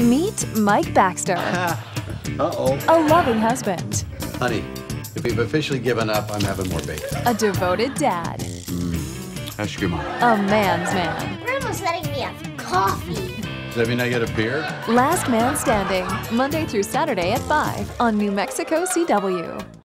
Meet Mike Baxter, Uh-oh. a loving husband, Honey, if we've officially given up, I'm having more bacon. a devoted dad, mm. Ask your a man's man. Grandma's letting me have coffee. Does that mean I get a beer? Last Man Standing, Monday through Saturday at 5 on New Mexico CW.